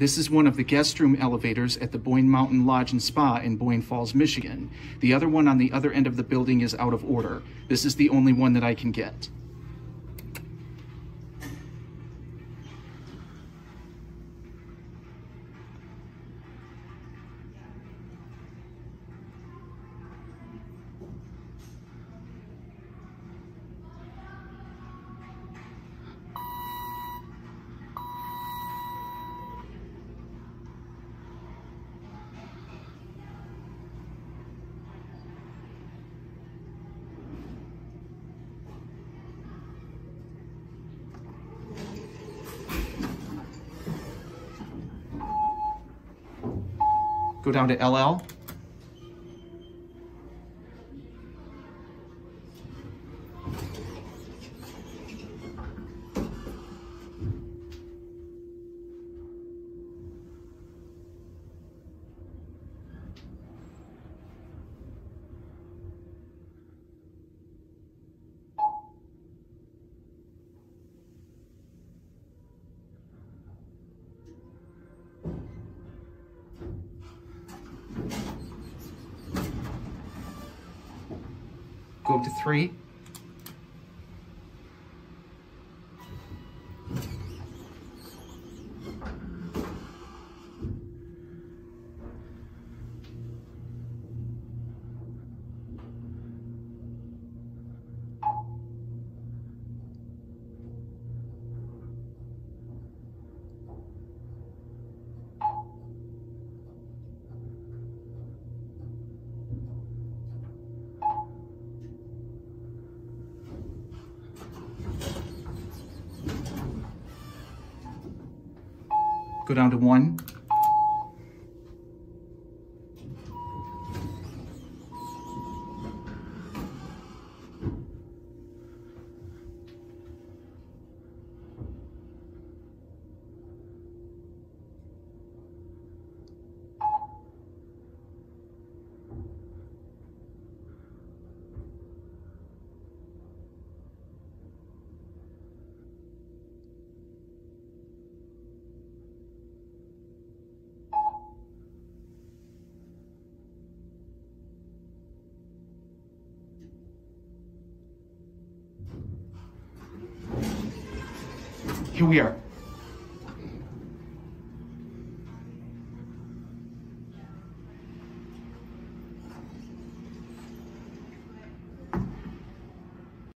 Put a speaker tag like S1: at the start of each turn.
S1: This is one of the guest room elevators at the Boyne Mountain Lodge and Spa in Boyne Falls, Michigan. The other one on the other end of the building is out of order. This is the only one that I can get. Go down to LL. Go up to three. Go down to one. Here we are.